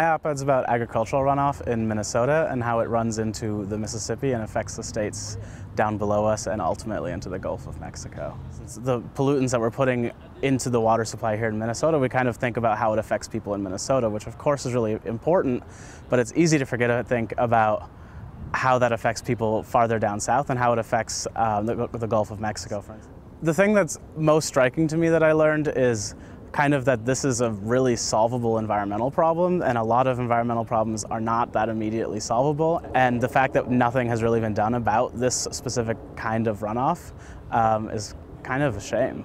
My op-ed's about agricultural runoff in Minnesota and how it runs into the Mississippi and affects the states down below us and ultimately into the Gulf of Mexico. Since The pollutants that we're putting into the water supply here in Minnesota, we kind of think about how it affects people in Minnesota, which of course is really important, but it's easy to forget to think about how that affects people farther down south and how it affects um, the, the Gulf of Mexico, for instance. The thing that's most striking to me that I learned is kind of that this is a really solvable environmental problem and a lot of environmental problems are not that immediately solvable and the fact that nothing has really been done about this specific kind of runoff um, is kind of a shame.